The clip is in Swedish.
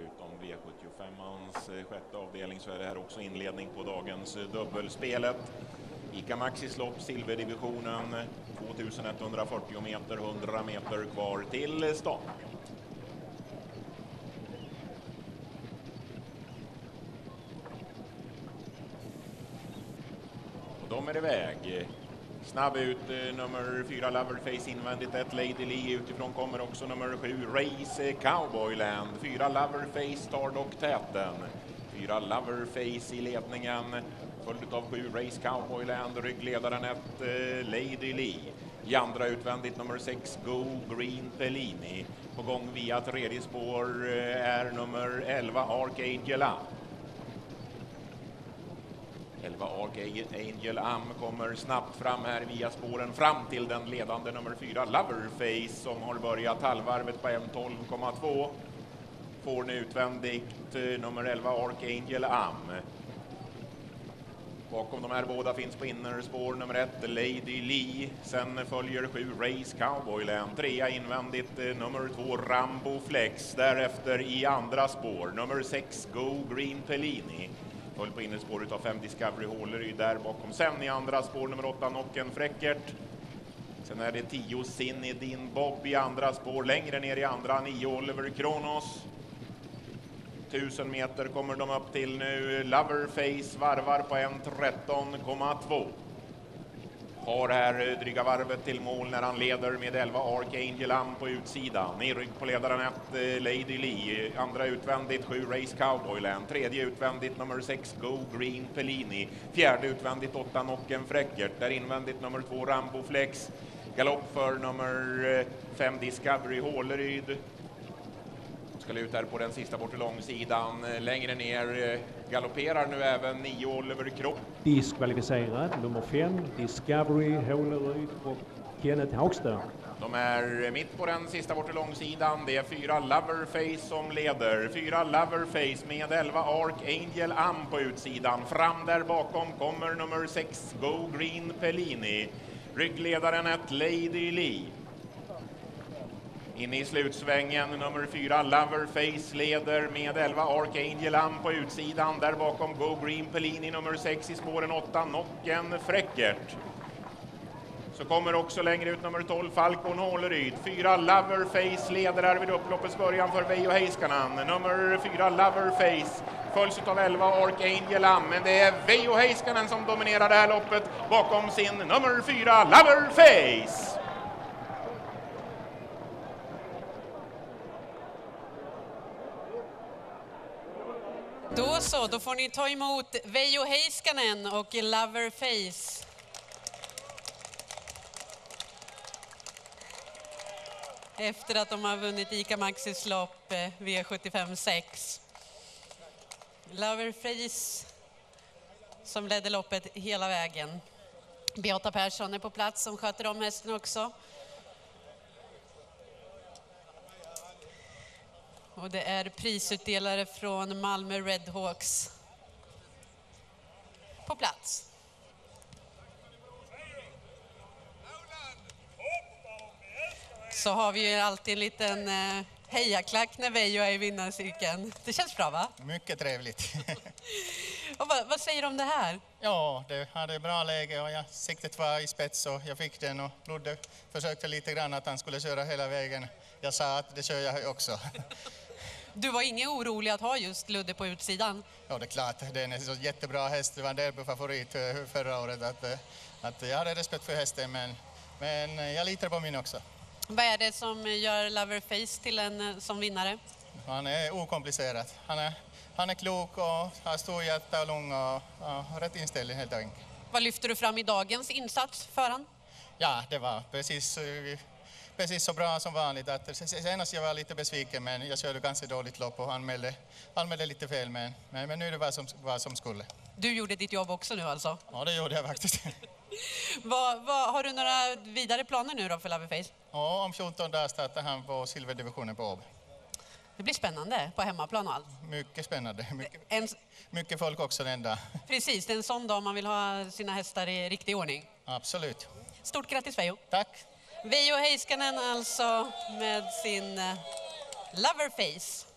Förutom V75ans eh, sjätte avdelning så är det här också inledning på dagens eh, dubbelspelet. ICA Maxis lopp, silverdivisionen, eh, 2140 meter, 100 meter kvar till start. Och de är iväg. Snabb ut eh, nummer fyra Loverface invändigt ett Lady Lee utifrån kommer också nummer sju Race eh, Cowboyland. Fyra Loverface tar dock täten. Fyra Loverface i ledningen följt av sju Race Cowboyland ryggledaren ett eh, Lady Lee. I andra utvändigt nummer sex Go Green Pellini. På gång via tredje spår är nummer 11 Archangel Up. 11 Archangel Am kommer snabbt fram här via spåren fram till den ledande nummer 4 Loverface som har börjat halvvarvet på M12,2. Får nu utvändigt eh, nummer 11 Archangel Am. Bakom de här båda finns på innerspår nummer ett Lady Lee. Sen följer sju Race Cowboyland. Trea invändigt eh, nummer två Rambo Flex. Därefter i andra spår nummer sex Go Green Pellini. Följd på innerspår utav fem Discovery Håleryd där bakom. Sen i andra spår nummer åtta Nocken Fräckert. Sen är det tio Zinedine Bob i andra spår. Längre ner i andra nio Oliver Kronos. 1000 meter kommer de upp till nu. Loverface varvar på 1.13,2. Har här dryga varvet till mål när han leder med 11 Archangel Am på utsidan. I rygg på ledaren 1 eh, Lady Lee. Andra utvändigt 7 Race Cowboyland. Tredje utvändigt nummer 6 Go Green Pellini. Fjärde utvändigt 8 Nocken Fräckert. Där invändigt nummer 2 Rambo Flex. Galopp för nummer eh, 5 Discovery Håleryd ska ut här på den sista bort långsidan. Längre ner galopperar nu även nio Oliver Kropp. Diskvalificerad nummer fem, Discovery, Håleryd och Kenneth Hagström. De är mitt på den sista bort långsidan. Det är fyra Loverface som leder. Fyra Loverface med 11 Archangel Am på utsidan. Fram där bakom kommer nummer 6 Go Green Pellini. Ryggledaren ett Lady Lee. Inne i slutsvängen nummer fyra Loverface leder med 11 Archangel Am på utsidan. Där bakom Go Green Pellini nummer 6 i spåren 8 Nocken Fräckert. Så kommer också längre ut nummer 12 Falcon Håleryd. Fyra Loverface leder här vid upploppets början för Veijo Heiskanen. Nummer fyra Loverface följs av 11 Archangel Am. Men det är Veijo Heiskanen som dominerar det här loppet bakom sin nummer fyra Loverface. Då så, då får ni ta emot Veijo Heiskanen och Loverface. Efter att de har vunnit ICA Maxis lopp eh, V75 6. Loverface som ledde loppet hela vägen. Beata Persson är på plats som sköter om hästen också. Och det är prisutdelare från Malmö Redhawks på plats. Så har vi ju alltid en liten eh, hejaklack när Veijo är i vinnarcirkeln. Det känns bra va? Mycket trevligt. Vad, vad säger du om det här? ja, det hade bra läge och jag siktet var i spets och jag fick den och Ludde försökte lite grann att han skulle köra hela vägen. Jag sa att det kör jag också. Du var ingen orolig att ha just Ludde på utsidan? Ja, det är klart, det är en så jättebra häst. Det var en derbyfavorit eh, förra året. Att, eh, att jag hade respekt för hästen, men, men jag litar på min också. Vad är det som gör Loverface till en eh, som vinnare? Han är okomplicerad. Han är, han är klok och har stor hjärta och lugn och, och rätt inställning helt enkelt. Vad lyfter du fram i dagens insats för han? Ja, det var precis, eh, precis så bra som vanligt. Att, senast jag var lite besviken, men jag körde ganska dåligt lopp och anmälde, anmälde lite fel. Men, men, men nu är det vad som, vad som skulle. Du gjorde ditt jobb också nu alltså? Ja, det gjorde jag faktiskt. Vad, vad, har du några vidare planer nu då för Loverface? Ja, om 14 dagar startar han på silverdivisionen på Åby. Det blir spännande på hemmaplan och allt. Mycket spännande. Mycket, En, mycket folk också den dagen. precis, det är en sån dag man vill ha sina hästar i riktig ordning. Absolut. Stort grattis Veijo! Tack. Veijo Heiskanen alltså med sin eh, Loverface.